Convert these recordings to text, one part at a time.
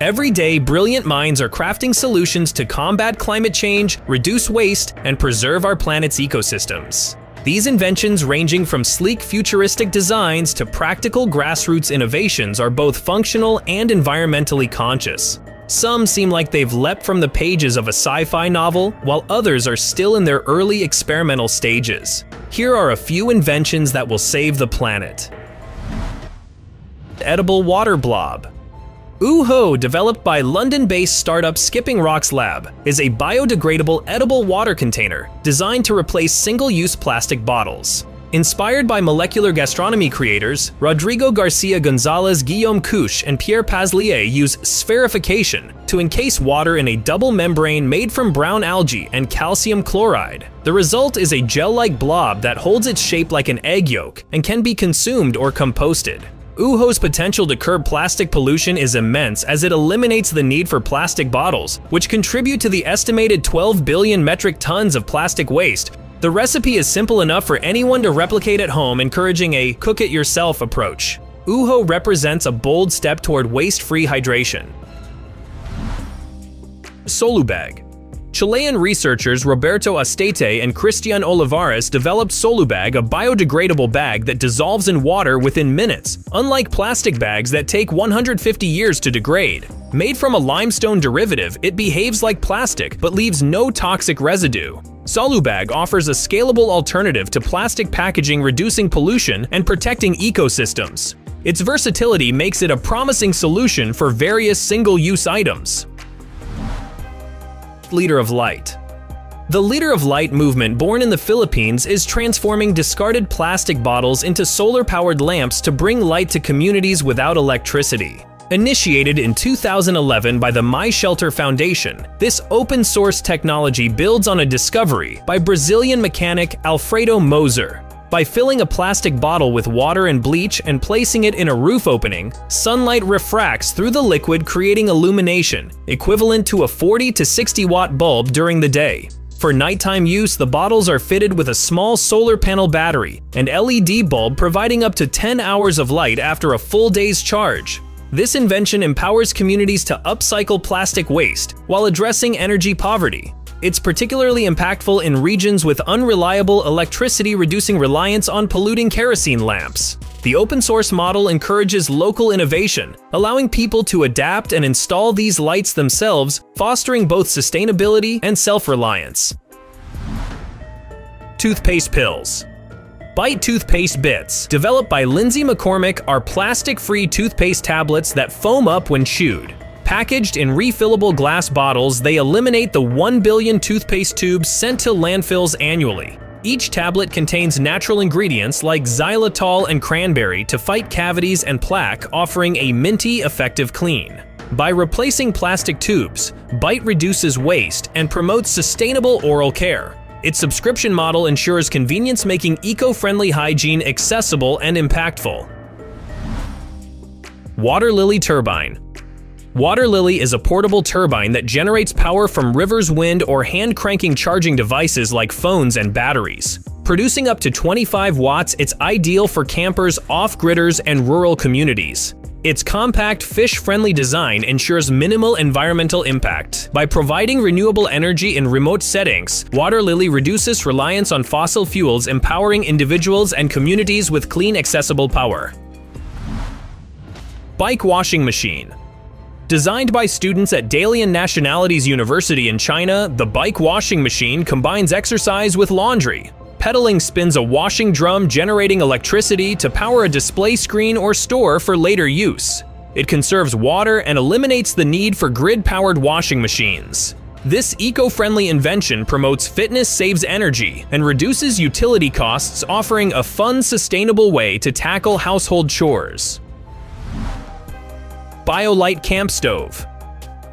Every day, brilliant minds are crafting solutions to combat climate change, reduce waste, and preserve our planet's ecosystems. These inventions, ranging from sleek futuristic designs to practical grassroots innovations, are both functional and environmentally conscious. Some seem like they've leapt from the pages of a sci-fi novel, while others are still in their early experimental stages. Here are a few inventions that will save the planet. Edible Water Blob Ooho, developed by London-based startup Skipping Rocks Lab, is a biodegradable edible water container designed to replace single-use plastic bottles. Inspired by molecular gastronomy creators, Rodrigo Garcia Gonzalez, Guillaume Couche, and Pierre Paslier use spherification to encase water in a double membrane made from brown algae and calcium chloride. The result is a gel-like blob that holds its shape like an egg yolk and can be consumed or composted. Ooho's potential to curb plastic pollution is immense as it eliminates the need for plastic bottles, which contribute to the estimated 12 billion metric tons of plastic waste. The recipe is simple enough for anyone to replicate at home, encouraging a cook-it-yourself approach. Ooho represents a bold step toward waste-free hydration. Solubag Chilean researchers Roberto Astete and Cristian Olivares developed Solubag, a biodegradable bag that dissolves in water within minutes, unlike plastic bags that take 150 years to degrade. Made from a limestone derivative, it behaves like plastic but leaves no toxic residue. Solubag offers a scalable alternative to plastic packaging reducing pollution and protecting ecosystems. Its versatility makes it a promising solution for various single-use items. Liter of Light The Liter of Light movement born in the Philippines is transforming discarded plastic bottles into solar-powered lamps to bring light to communities without electricity. Initiated in 2011 by the My Shelter Foundation, this open-source technology builds on a discovery by Brazilian mechanic Alfredo Moser, by filling a plastic bottle with water and bleach and placing it in a roof opening, sunlight refracts through the liquid creating illumination, equivalent to a 40 to 60 watt bulb during the day. For nighttime use, the bottles are fitted with a small solar panel battery and LED bulb providing up to 10 hours of light after a full day's charge. This invention empowers communities to upcycle plastic waste while addressing energy poverty. It's particularly impactful in regions with unreliable electricity reducing reliance on polluting kerosene lamps. The open source model encourages local innovation, allowing people to adapt and install these lights themselves, fostering both sustainability and self-reliance. Toothpaste Pills Bite Toothpaste Bits, developed by Lindsay McCormick, are plastic-free toothpaste tablets that foam up when chewed. Packaged in refillable glass bottles, they eliminate the 1 billion toothpaste tubes sent to landfills annually. Each tablet contains natural ingredients like xylitol and cranberry to fight cavities and plaque, offering a minty, effective clean. By replacing plastic tubes, Bite reduces waste and promotes sustainable oral care. Its subscription model ensures convenience making eco-friendly hygiene accessible and impactful. Water Lily Turbine Water Lily is a portable turbine that generates power from river's wind or hand-cranking charging devices like phones and batteries. Producing up to 25 watts, it's ideal for campers, off-gridders, and rural communities. Its compact, fish-friendly design ensures minimal environmental impact. By providing renewable energy in remote settings, Water Lily reduces reliance on fossil fuels empowering individuals and communities with clean accessible power. Bike Washing Machine Designed by students at Dalian Nationalities University in China, the bike washing machine combines exercise with laundry. Pedaling spins a washing drum generating electricity to power a display screen or store for later use. It conserves water and eliminates the need for grid-powered washing machines. This eco-friendly invention promotes fitness saves energy and reduces utility costs offering a fun, sustainable way to tackle household chores. BioLite Camp Stove.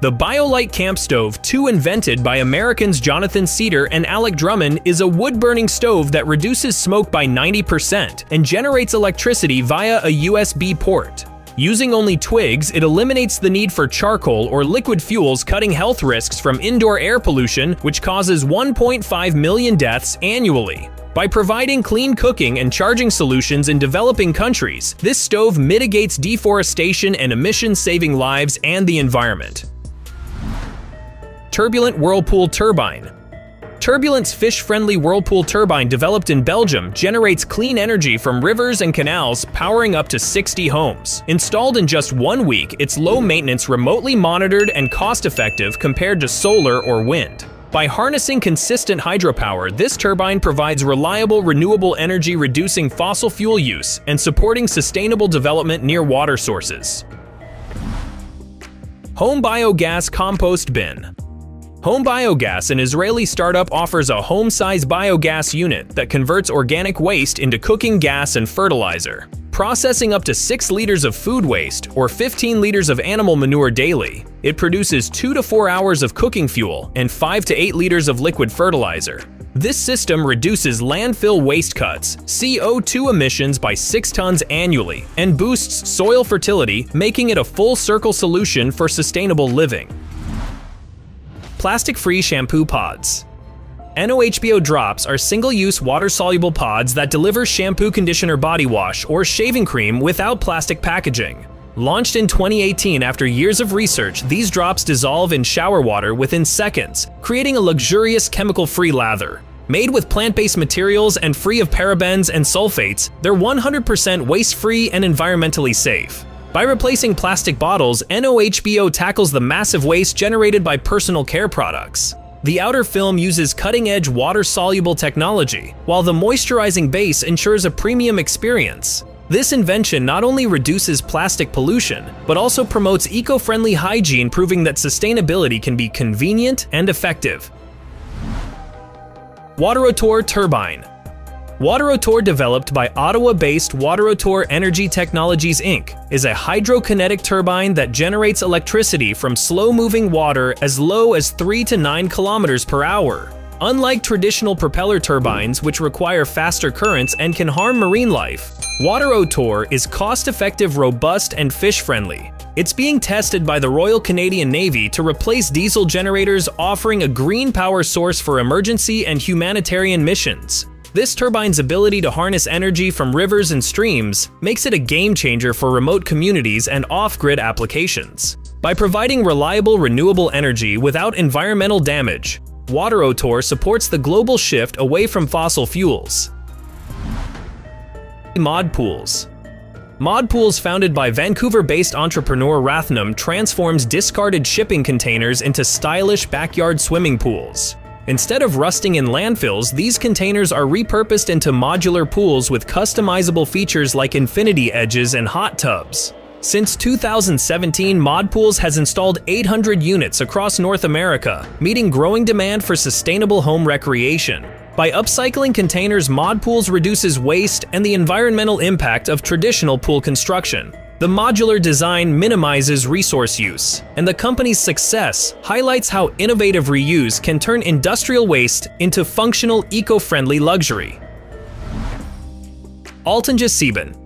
The BioLite Camp Stove, too invented by Americans Jonathan Cedar and Alec Drummond, is a wood-burning stove that reduces smoke by 90% and generates electricity via a USB port. Using only twigs, it eliminates the need for charcoal or liquid fuels cutting health risks from indoor air pollution, which causes 1.5 million deaths annually. By providing clean cooking and charging solutions in developing countries, this stove mitigates deforestation and emissions saving lives and the environment. Turbulent Whirlpool Turbine Turbulent's fish-friendly Whirlpool turbine developed in Belgium generates clean energy from rivers and canals, powering up to 60 homes. Installed in just one week, it's low-maintenance, remotely monitored, and cost-effective compared to solar or wind. By harnessing consistent hydropower, this turbine provides reliable renewable energy reducing fossil fuel use and supporting sustainable development near water sources. Home Biogas Compost Bin Home Biogas, an Israeli startup, offers a home-size biogas unit that converts organic waste into cooking gas and fertilizer. Processing up to 6 liters of food waste or 15 liters of animal manure daily, it produces 2 to 4 hours of cooking fuel and 5 to 8 liters of liquid fertilizer. This system reduces landfill waste cuts, CO2 emissions by 6 tons annually, and boosts soil fertility, making it a full-circle solution for sustainable living. Plastic-free shampoo pods. NOHBO drops are single-use water-soluble pods that deliver shampoo conditioner body wash or shaving cream without plastic packaging. Launched in 2018 after years of research, these drops dissolve in shower water within seconds, creating a luxurious chemical-free lather. Made with plant-based materials and free of parabens and sulfates, they're 100% waste-free and environmentally safe. By replacing plastic bottles, NOHBO tackles the massive waste generated by personal care products. The outer film uses cutting-edge water-soluble technology, while the moisturizing base ensures a premium experience. This invention not only reduces plastic pollution, but also promotes eco-friendly hygiene proving that sustainability can be convenient and effective. Waterotor Turbine Waterotor developed by Ottawa-based Waterotor Energy Technologies Inc. is a hydrokinetic turbine that generates electricity from slow-moving water as low as 3 to 9 kilometers per hour. Unlike traditional propeller turbines, which require faster currents and can harm marine life, Waterotor is cost-effective, robust, and fish-friendly. It's being tested by the Royal Canadian Navy to replace diesel generators offering a green power source for emergency and humanitarian missions. This turbine's ability to harness energy from rivers and streams makes it a game changer for remote communities and off-grid applications. By providing reliable renewable energy without environmental damage, Waterotor supports the global shift away from fossil fuels. Mod Pools Mod Pools founded by Vancouver-based entrepreneur Rathnam transforms discarded shipping containers into stylish backyard swimming pools. Instead of rusting in landfills, these containers are repurposed into modular pools with customizable features like infinity edges and hot tubs. Since 2017, ModPools has installed 800 units across North America, meeting growing demand for sustainable home recreation. By upcycling containers, ModPools reduces waste and the environmental impact of traditional pool construction. The modular design minimizes resource use, and the company's success highlights how innovative reuse can turn industrial waste into functional, eco-friendly luxury. Altinga Seabin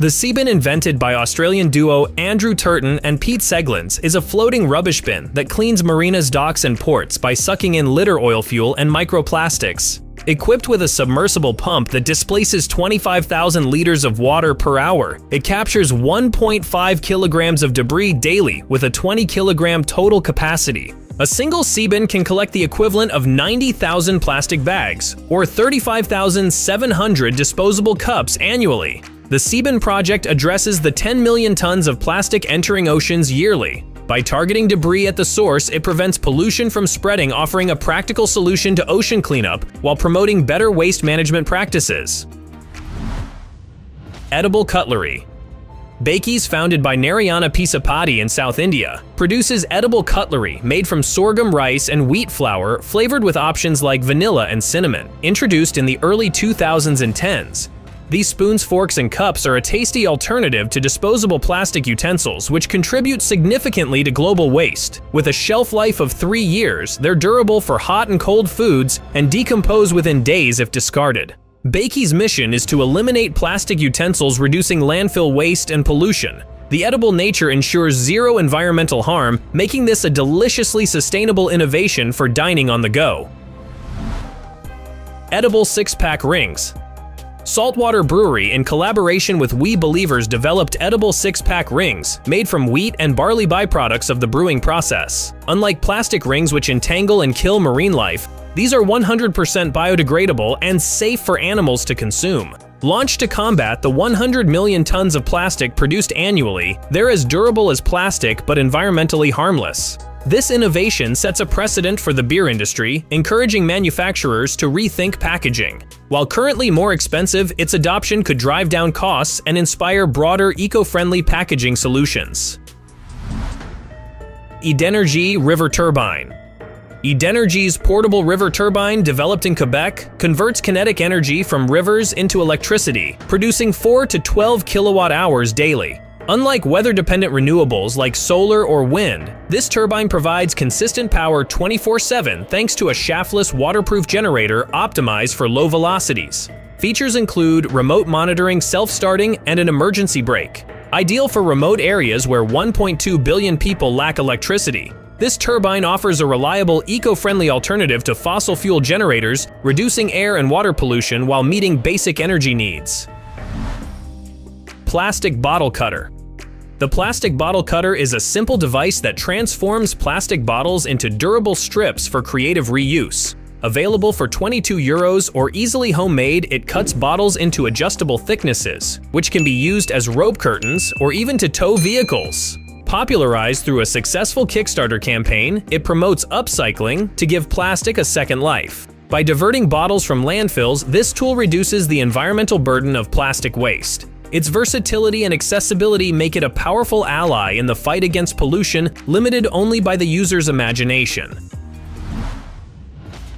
The Seabin invented by Australian duo Andrew Turton and Pete Seglins is a floating rubbish bin that cleans marinas, docks, and ports by sucking in litter oil fuel and microplastics. Equipped with a submersible pump that displaces 25,000 liters of water per hour, it captures 1.5 kilograms of debris daily with a 20 kilogram total capacity. A single Seabin can collect the equivalent of 90,000 plastic bags, or 35,700 disposable cups annually. The Seabin project addresses the 10 million tons of plastic entering oceans yearly, by targeting debris at the source, it prevents pollution from spreading, offering a practical solution to ocean cleanup while promoting better waste management practices. Edible Cutlery Bakey's, founded by Narayana Peesapaty in South India, produces edible cutlery made from sorghum rice and wheat flour flavored with options like vanilla and cinnamon. Introduced in the early 2010s, these spoons, forks, and cups are a tasty alternative to disposable plastic utensils, which contribute significantly to global waste. With a shelf life of three years, they're durable for hot and cold foods and decompose within days if discarded. Bakey's mission is to eliminate plastic utensils, reducing landfill waste and pollution. The edible nature ensures zero environmental harm, making this a deliciously sustainable innovation for dining on the go. Edible six-pack rings. Saltwater Brewery, in collaboration with We Believers, developed edible six-pack rings made from wheat and barley byproducts of the brewing process. Unlike plastic rings which entangle and kill marine life, these are 100% biodegradable and safe for animals to consume. Launched to combat the 100 million tons of plastic produced annually, they're as durable as plastic but environmentally harmless. This innovation sets a precedent for the beer industry, encouraging manufacturers to rethink packaging. While currently more expensive, its adoption could drive down costs and inspire broader eco-friendly packaging solutions. Edenergy River Turbine Edenergy's portable river turbine, developed in Quebec, converts kinetic energy from rivers into electricity, producing 4 to 12 kilowatt hours daily. Unlike weather-dependent renewables like solar or wind, this turbine provides consistent power 24-7 thanks to a shaftless waterproof generator optimized for low velocities. Features include remote monitoring, self-starting, and an emergency brake. Ideal for remote areas where 1.2 billion people lack electricity, this turbine offers a reliable, eco-friendly alternative to fossil fuel generators, reducing air and water pollution while meeting basic energy needs. Plastic Bottle Cutter the plastic bottle cutter is a simple device that transforms plastic bottles into durable strips for creative reuse. Available for 22 euros or easily homemade, it cuts bottles into adjustable thicknesses, which can be used as rope curtains or even to tow vehicles. Popularized through a successful Kickstarter campaign, it promotes upcycling to give plastic a second life. By diverting bottles from landfills, this tool reduces the environmental burden of plastic waste. Its versatility and accessibility make it a powerful ally in the fight against pollution limited only by the user's imagination.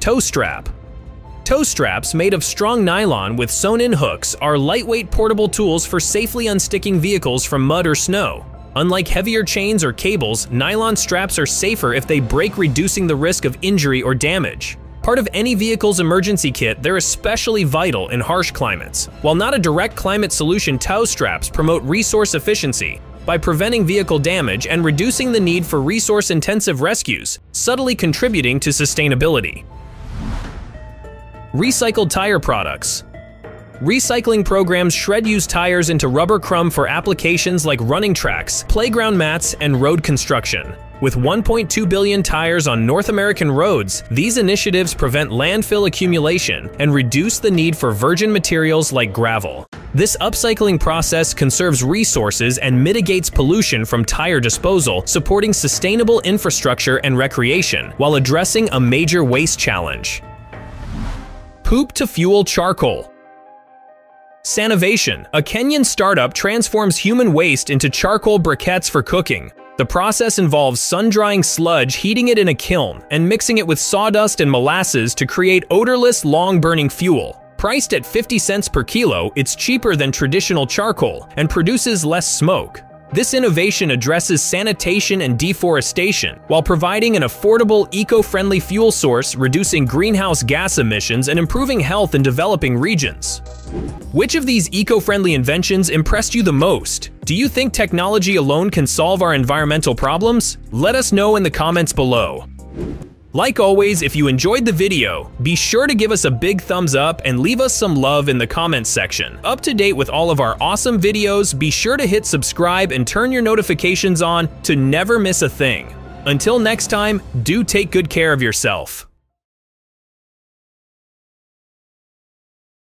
Tow Strap Tow straps made of strong nylon with sewn-in hooks are lightweight portable tools for safely unsticking vehicles from mud or snow. Unlike heavier chains or cables, nylon straps are safer if they break reducing the risk of injury or damage. Part of any vehicle's emergency kit, they're especially vital in harsh climates. While not a direct climate solution, tow straps promote resource efficiency by preventing vehicle damage and reducing the need for resource-intensive rescues, subtly contributing to sustainability. Recycled tire products. Recycling programs shred used tires into rubber crumb for applications like running tracks, playground mats, and road construction. With 1.2 billion tires on North American roads, these initiatives prevent landfill accumulation and reduce the need for virgin materials like gravel. This upcycling process conserves resources and mitigates pollution from tire disposal, supporting sustainable infrastructure and recreation, while addressing a major waste challenge. Poop to fuel charcoal. Sanivation, a Kenyan startup transforms human waste into charcoal briquettes for cooking. The process involves sun-drying sludge, heating it in a kiln, and mixing it with sawdust and molasses to create odorless, long-burning fuel. Priced at 50 cents per kilo, it's cheaper than traditional charcoal and produces less smoke. This innovation addresses sanitation and deforestation while providing an affordable, eco-friendly fuel source, reducing greenhouse gas emissions and improving health in developing regions. Which of these eco-friendly inventions impressed you the most? Do you think technology alone can solve our environmental problems? Let us know in the comments below. Like always, if you enjoyed the video, be sure to give us a big thumbs up and leave us some love in the comments section. Up to date with all of our awesome videos, be sure to hit subscribe and turn your notifications on to never miss a thing. Until next time, do take good care of yourself.